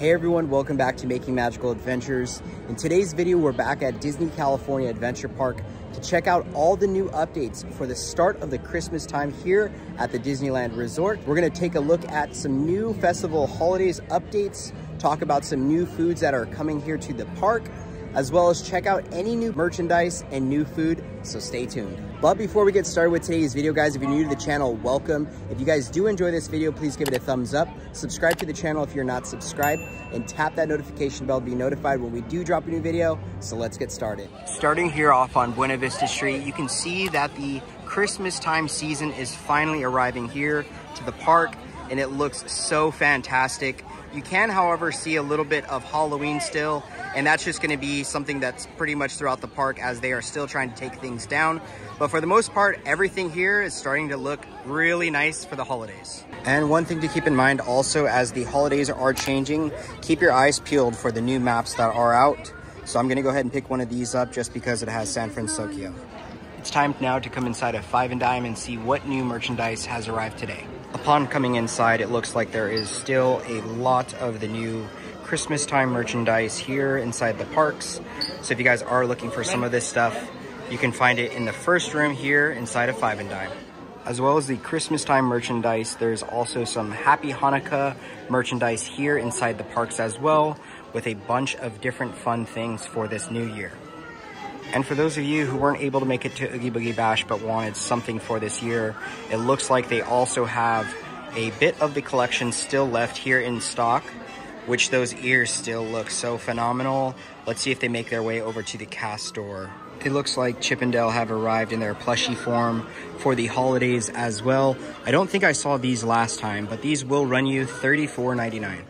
Hey everyone, welcome back to Making Magical Adventures. In today's video, we're back at Disney California Adventure Park to check out all the new updates for the start of the Christmas time here at the Disneyland Resort. We're gonna take a look at some new festival holidays updates, talk about some new foods that are coming here to the park, as well as check out any new merchandise and new food, so stay tuned. But before we get started with today's video, guys, if you're new to the channel, welcome. If you guys do enjoy this video, please give it a thumbs up. Subscribe to the channel if you're not subscribed, and tap that notification bell to be notified when we do drop a new video. So let's get started. Starting here off on Buena Vista Street, you can see that the Christmas time season is finally arriving here to the park, and it looks so fantastic. You can, however, see a little bit of Halloween still, and that's just gonna be something that's pretty much throughout the park as they are still trying to take things down. But for the most part, everything here is starting to look really nice for the holidays. And one thing to keep in mind also as the holidays are changing, keep your eyes peeled for the new maps that are out. So I'm gonna go ahead and pick one of these up just because it has San Francisco. It's time now to come inside of Five and Dime and see what new merchandise has arrived today. Upon coming inside, it looks like there is still a lot of the new Christmas time merchandise here inside the parks. So if you guys are looking for some of this stuff, you can find it in the first room here inside of Five and Dime. As well as the Christmas time merchandise, there's also some Happy Hanukkah merchandise here inside the parks as well, with a bunch of different fun things for this new year. And for those of you who weren't able to make it to Oogie Boogie Bash but wanted something for this year, it looks like they also have a bit of the collection still left here in stock, which those ears still look so phenomenal. Let's see if they make their way over to the cast store. It looks like Chip and Dale have arrived in their plushie form for the holidays as well. I don't think I saw these last time, but these will run you $34.99.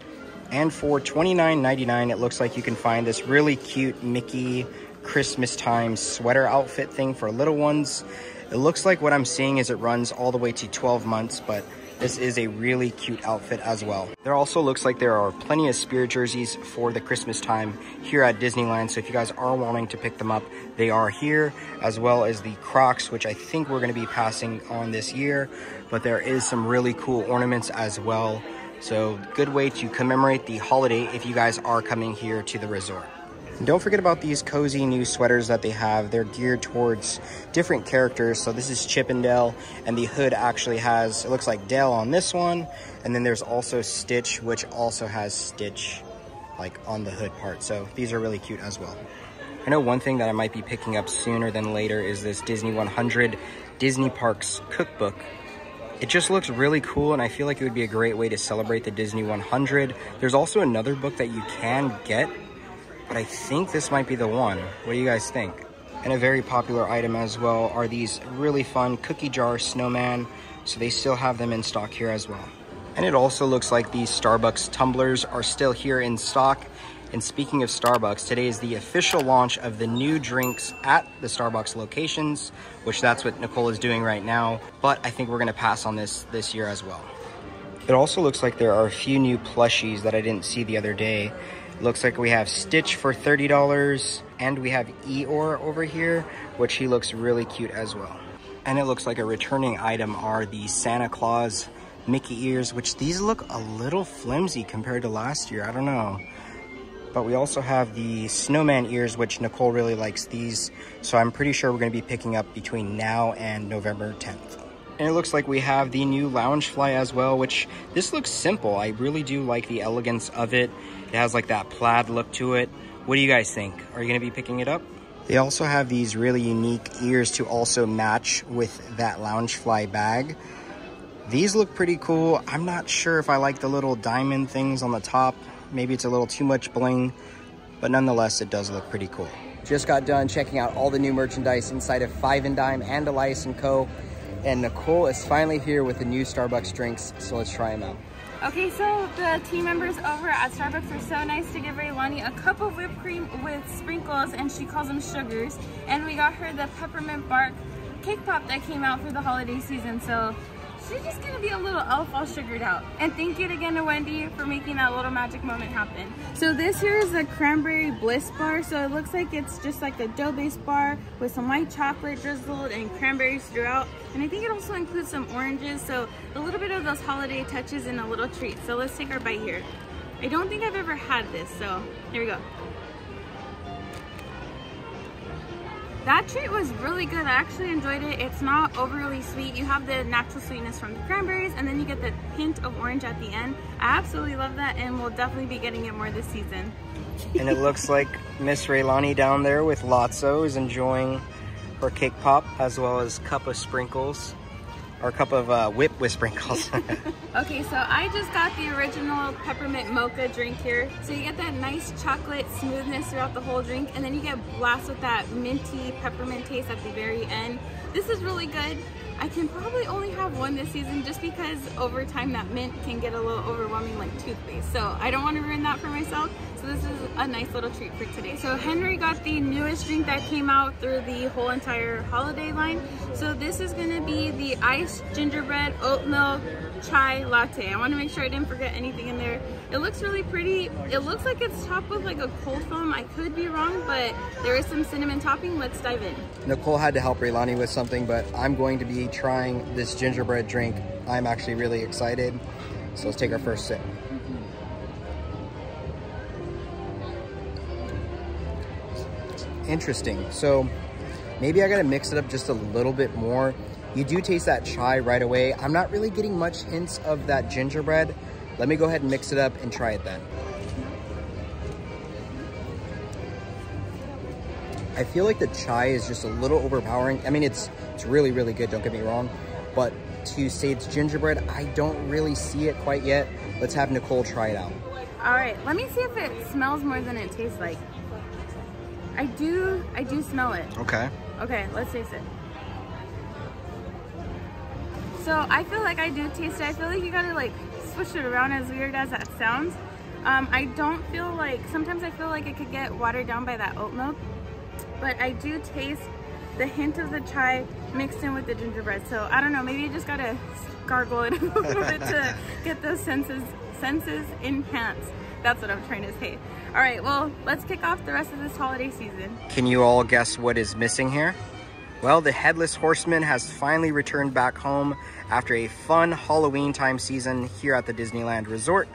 And for $29.99, it looks like you can find this really cute Mickey Christmas time sweater outfit thing for little ones. It looks like what I'm seeing is it runs all the way to 12 months, but this is a really cute outfit as well. There also looks like there are plenty of spirit jerseys for the Christmas time here at Disneyland. So if you guys are wanting to pick them up, they are here, as well as the Crocs, which I think we're gonna be passing on this year. But there is some really cool ornaments as well. So good way to commemorate the holiday if you guys are coming here to the resort. And don't forget about these cozy new sweaters that they have. They're geared towards different characters. So this is Chip and the hood actually has, it looks like Dale on this one. And then there's also Stitch, which also has Stitch like on the hood part. So these are really cute as well. I know one thing that I might be picking up sooner than later is this Disney 100 Disney Parks cookbook. It just looks really cool and I feel like it would be a great way to celebrate the Disney 100. There's also another book that you can get but I think this might be the one. What do you guys think? And a very popular item as well are these really fun cookie jar snowman. So they still have them in stock here as well. And it also looks like these Starbucks tumblers are still here in stock. And speaking of Starbucks, today is the official launch of the new drinks at the Starbucks locations, which that's what Nicole is doing right now. But I think we're gonna pass on this this year as well. It also looks like there are a few new plushies that I didn't see the other day. Looks like we have Stitch for $30 and we have Eeyore over here, which he looks really cute as well. And it looks like a returning item are the Santa Claus Mickey ears, which these look a little flimsy compared to last year. I don't know. But we also have the snowman ears, which Nicole really likes these. So I'm pretty sure we're gonna be picking up between now and November 10th. And it looks like we have the new Loungefly as well, which this looks simple. I really do like the elegance of it. It has like that plaid look to it. What do you guys think? Are you gonna be picking it up? They also have these really unique ears to also match with that Loungefly bag. These look pretty cool. I'm not sure if I like the little diamond things on the top. Maybe it's a little too much bling, but nonetheless, it does look pretty cool. Just got done checking out all the new merchandise inside of Five and Dime and Elias & Co and Nicole is finally here with the new Starbucks drinks, so let's try them out. Okay, so the team members over at Starbucks are so nice to give Raylani a cup of whipped cream with sprinkles, and she calls them sugars. And we got her the peppermint bark cake pop that came out for the holiday season, so she's just gonna be a little elf all sugared out. And thank you again to Wendy for making that little magic moment happen. So this here is the cranberry bliss bar. So it looks like it's just like a dough-based bar with some white chocolate drizzled and cranberries throughout. And I think it also includes some oranges. So a little bit of those holiday touches and a little treat. So let's take our bite here. I don't think I've ever had this, so here we go. That treat was really good. I actually enjoyed it. It's not overly sweet. You have the natural sweetness from the cranberries and then you get the hint of orange at the end. I absolutely love that and we'll definitely be getting it more this season. and it looks like Miss Raylani down there with Lotso is enjoying her cake pop as well as cup of sprinkles or a cup of uh, whip with sprinkles. okay, so I just got the original peppermint mocha drink here. So you get that nice chocolate smoothness throughout the whole drink, and then you get blasted with that minty peppermint taste at the very end. This is really good. I can probably only have one this season just because over time that mint can get a little overwhelming like toothpaste. So I don't want to ruin that for myself. So this is a nice little treat for today. So Henry got the newest drink that came out through the whole entire holiday line. So this is gonna be the iced gingerbread oat milk chai latte. I want to make sure I didn't forget anything in there. It looks really pretty. It looks like it's topped with like a cold foam. I could be wrong, but there is some cinnamon topping. Let's dive in. Nicole had to help Raylani with something, but I'm going to be trying this gingerbread drink. I'm actually really excited. So let's take our first sip. Interesting. So maybe I gotta mix it up just a little bit more you do taste that chai right away. I'm not really getting much hints of that gingerbread. Let me go ahead and mix it up and try it then. I feel like the chai is just a little overpowering. I mean, it's it's really, really good, don't get me wrong. But to say it's gingerbread, I don't really see it quite yet. Let's have Nicole try it out. All right, let me see if it smells more than it tastes like. I do, I do smell it. Okay. Okay, let's taste it. So I feel like I do taste it. I feel like you gotta like switch it around as weird as that sounds. Um, I don't feel like, sometimes I feel like it could get watered down by that oat milk, but I do taste the hint of the chai mixed in with the gingerbread. So I don't know, maybe you just gotta gargle it a little bit to get those senses, senses enhanced. That's what I'm trying to say. All right, well, let's kick off the rest of this holiday season. Can you all guess what is missing here? Well, the Headless Horseman has finally returned back home after a fun Halloween time season here at the Disneyland Resort.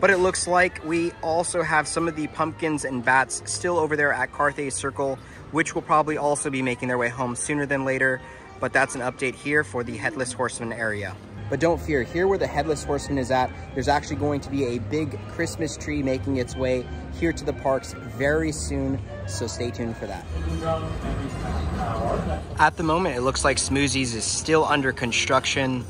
But it looks like we also have some of the pumpkins and bats still over there at Carthay Circle, which will probably also be making their way home sooner than later. But that's an update here for the Headless Horseman area. But don't fear, here where the Headless Horseman is at, there's actually going to be a big Christmas tree making its way here to the parks very soon, so stay tuned for that. At the moment, it looks like Smoothies is still under construction,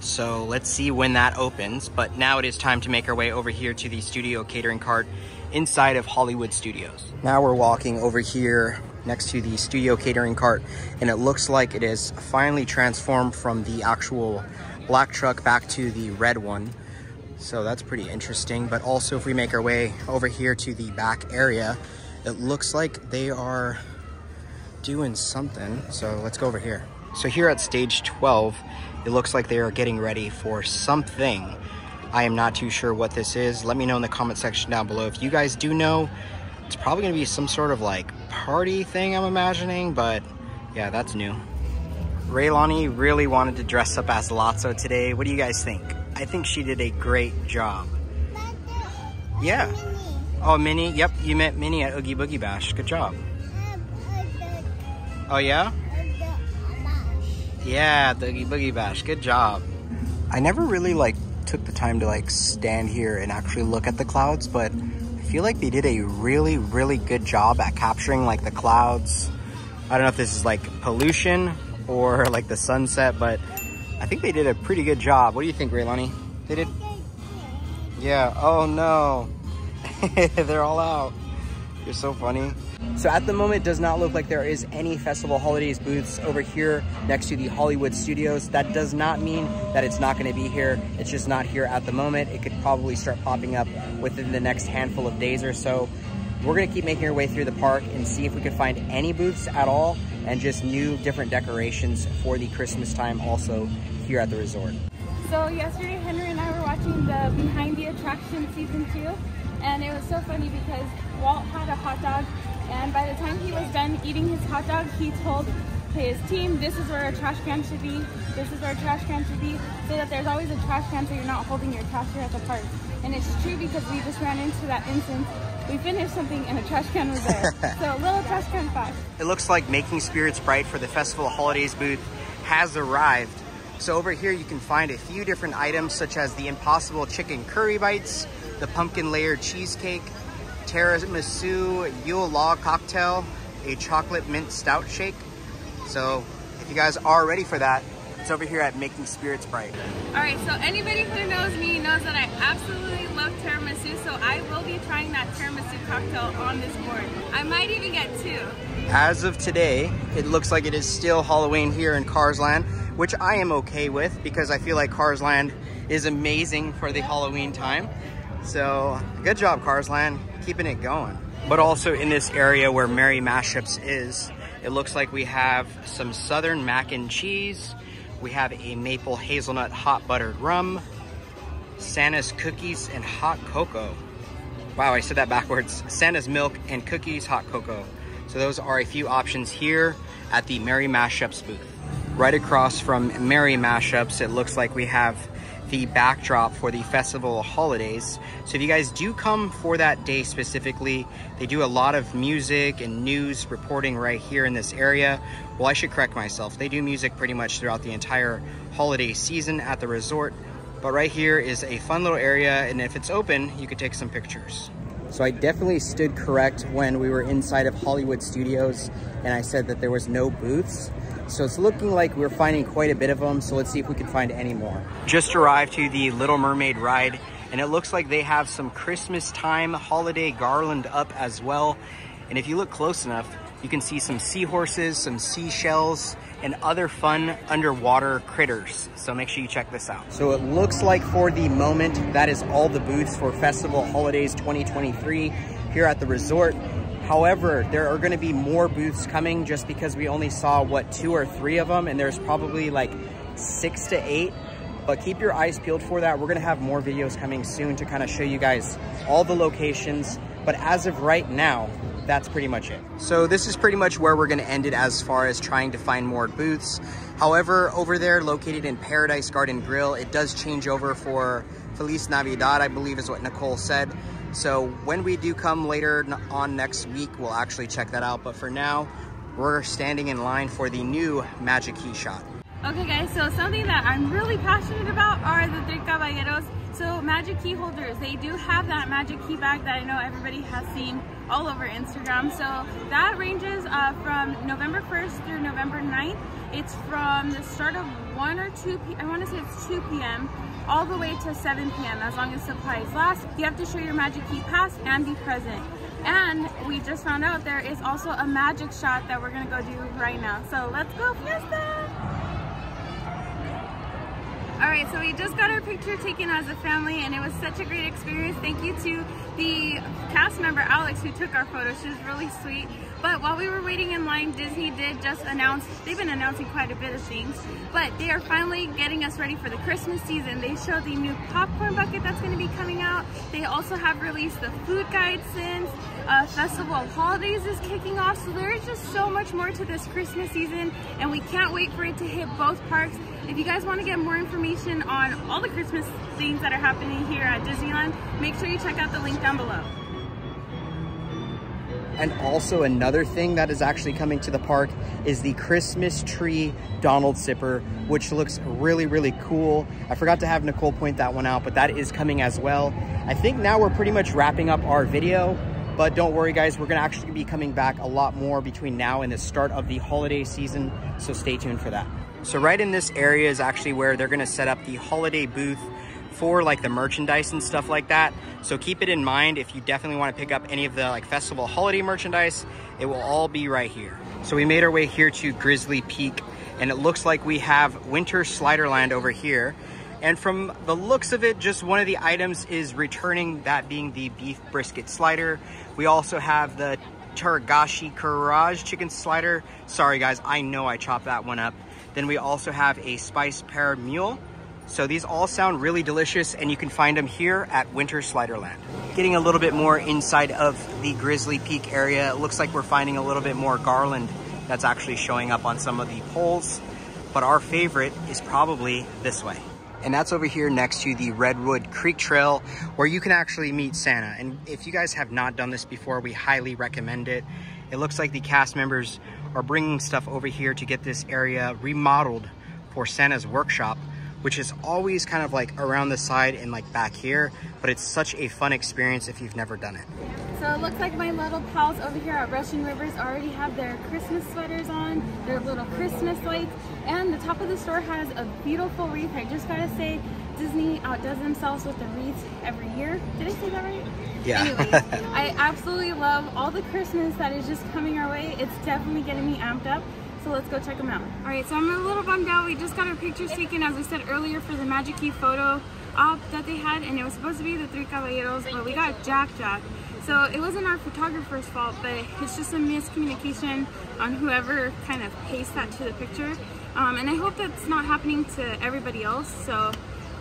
so let's see when that opens. But now it is time to make our way over here to the studio catering cart inside of Hollywood Studios. Now we're walking over here next to the studio catering cart, and it looks like it is finally transformed from the actual black truck back to the red one. So that's pretty interesting. But also if we make our way over here to the back area, it looks like they are doing something. So let's go over here. So here at stage 12, it looks like they are getting ready for something. I am not too sure what this is. Let me know in the comment section down below. If you guys do know, it's probably gonna be some sort of like party thing I'm imagining, but yeah, that's new. Raylani really wanted to dress up as Lotso today. What do you guys think? I think she did a great job. Yeah. Oh, Minnie. Yep, you met Minnie at Oogie Boogie Bash. Good job. Oh, yeah? Yeah, the Oogie Boogie Bash. Good job. I never really, like, took the time to, like, stand here and actually look at the clouds, but I feel like they did a really, really good job at capturing, like, the clouds. I don't know if this is, like, pollution or like the sunset, but I think they did a pretty good job. What do you think, Raylani? They did? Yeah, oh no. They're all out. You're so funny. So at the moment, does not look like there is any Festival Holidays booths over here next to the Hollywood Studios. That does not mean that it's not gonna be here. It's just not here at the moment. It could probably start popping up within the next handful of days or so. We're gonna keep making our way through the park and see if we can find any booths at all and just new different decorations for the Christmas time also here at the resort. So yesterday Henry and I were watching the Behind the Attraction season two and it was so funny because Walt had a hot dog and by the time he was done eating his hot dog he told his team this is where our trash can should be, this is where our trash can should be so that there's always a trash can so you're not holding your trash here at the park. And it's true because we just ran into that instance. We finished something and a trash can was there. so a little trash can fact. It looks like Making Spirits Bright for the Festival of Holidays booth has arrived. So over here you can find a few different items such as the Impossible Chicken Curry Bites, the Pumpkin Layered Cheesecake, Tiramisu Yule Log Cocktail, a Chocolate Mint Stout Shake. So if you guys are ready for that, it's over here at Making Spirits Bright. All right, so anybody who knows me knows that I absolutely love tiramisu, so I will be trying that tiramisu cocktail on this board. I might even get two. As of today, it looks like it is still Halloween here in Cars Land, which I am okay with because I feel like Cars Land is amazing for the Halloween time. So good job, Cars Land, keeping it going. But also in this area where Merry Mashups is, it looks like we have some Southern mac and cheese, we have a maple hazelnut hot buttered rum, Santa's cookies and hot cocoa. Wow, I said that backwards. Santa's milk and cookies, hot cocoa. So those are a few options here at the Merry Mashups booth. Right across from Merry Mashups, it looks like we have the backdrop for the festival holidays. So if you guys do come for that day specifically, they do a lot of music and news reporting right here in this area. Well, I should correct myself. They do music pretty much throughout the entire holiday season at the resort. But right here is a fun little area, and if it's open, you could take some pictures. So I definitely stood correct when we were inside of Hollywood Studios and I said that there was no booths. So it's looking like we're finding quite a bit of them. So let's see if we can find any more. Just arrived to the Little Mermaid ride and it looks like they have some Christmas time holiday garland up as well. And if you look close enough, you can see some seahorses, some seashells, and other fun underwater critters. So make sure you check this out. So it looks like for the moment, that is all the booths for Festival Holidays 2023 here at the resort. However, there are gonna be more booths coming just because we only saw, what, two or three of them, and there's probably like six to eight. But keep your eyes peeled for that. We're gonna have more videos coming soon to kind of show you guys all the locations. But as of right now, that's pretty much it. So this is pretty much where we're gonna end it as far as trying to find more booths. However, over there located in Paradise Garden Grill, it does change over for Feliz Navidad, I believe is what Nicole said. So when we do come later on next week, we'll actually check that out. But for now, we're standing in line for the new Magic Key Shot. Okay guys, so something that I'm really passionate about are the Tres Caballeros. So magic key holders, they do have that magic key bag that I know everybody has seen all over Instagram. So that ranges uh, from Um, November 1st through November 9th. It's from the start of 1 or 2 p. I want to say it's 2 p.m. all the way to 7 p.m. as long as supplies last. You have to show your magic key pass and be present. And we just found out there is also a magic shot that we're gonna go do right now. So let's go Fiesta! All right, so we just got our picture taken as a family and it was such a great experience. Thank you to the cast member, Alex, who took our photo. She was really sweet. But while we were waiting in line, Disney did just announce, they've been announcing quite a bit of things, but they are finally getting us ready for the Christmas season. They showed the new popcorn bucket that's gonna be coming out. They also have released the food guide since. Uh, Festival of Holidays is kicking off, so there is just so much more to this Christmas season, and we can't wait for it to hit both parks. If you guys want to get more information on all the Christmas things that are happening here at Disneyland, make sure you check out the link down below. And also another thing that is actually coming to the park is the Christmas tree Donald Sipper, which looks really, really cool. I forgot to have Nicole point that one out, but that is coming as well. I think now we're pretty much wrapping up our video. But don't worry guys, we're gonna actually be coming back a lot more between now and the start of the holiday season, so stay tuned for that. So right in this area is actually where they're gonna set up the holiday booth for like the merchandise and stuff like that. So keep it in mind if you definitely wanna pick up any of the like festival holiday merchandise, it will all be right here. So we made our way here to Grizzly Peak and it looks like we have Winter Sliderland over here. And from the looks of it, just one of the items is returning, that being the beef brisket slider. We also have the Taragashi Courage chicken slider. Sorry guys, I know I chopped that one up. Then we also have a spice pear mule. So these all sound really delicious and you can find them here at Winter Sliderland. Getting a little bit more inside of the Grizzly Peak area, it looks like we're finding a little bit more garland that's actually showing up on some of the poles. But our favorite is probably this way. and that's over here next to the Redwood Creek Trail where you can actually meet Santa. And if you guys have not done this before, we highly recommend it. It looks like the cast members are bringing stuff over here to get this area remodeled for Santa's workshop, which is always kind of like around the side and like back here, but it's such a fun experience if you've never done it. So it looks like my little pals over here at Rushing Rivers already have their Christmas sweaters on, their little Christmas lights, and the top of the store has a beautiful wreath. I just gotta say, Disney outdoes themselves with the wreaths every year. Did I say that right? Yeah. Anyways, I absolutely love all the Christmas that is just coming our way. It's definitely getting me amped up. So let's go check them out. All right, so I'm a little bummed out. We just got our pictures taken, as we said earlier, for the Magic Key photo op that they had, and it was supposed to be the three caballeros, but we got Jack Jack. So it wasn't our photographer's fault, but it's just a miscommunication on whoever kind of pasted that to the picture. Um, and I hope that's not happening to everybody else. So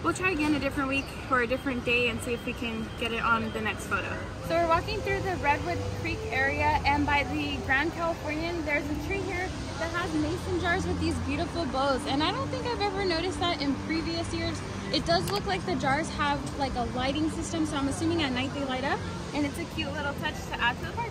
we'll try again a different week or a different day and see if we can get it on the next photo. So we're walking through the Redwood Creek area and by the Grand Californian, there's a tree here that has mason jars with these beautiful bows. And I don't think I've ever noticed that in previous years. It does look like the jars have like a lighting system, so I'm assuming at night they light up. And it's a cute little touch to add to the park.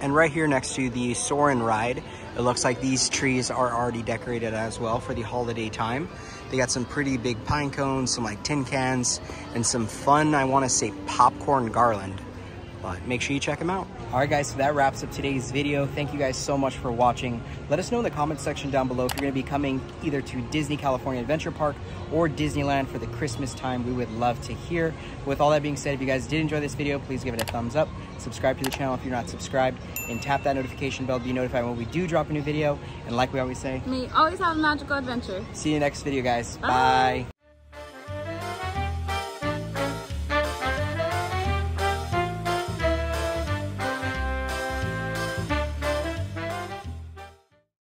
And right here next to the Soarin' ride, it looks like these trees are already decorated as well for the holiday time. They got some pretty big pine cones, some like tin cans, and some fun, I wanna say popcorn garland but make sure you check them out. All right, guys, so that wraps up today's video. Thank you guys so much for watching. Let us know in the comment section down below if you're gonna be coming either to Disney California Adventure Park or Disneyland for the Christmas time. We would love to hear. With all that being said, if you guys did enjoy this video, please give it a thumbs up. Subscribe to the channel if you're not subscribed and tap that notification bell to be notified when we do drop a new video. And like we always say, may always have a magical adventure. See you next video, guys. Bye. Bye.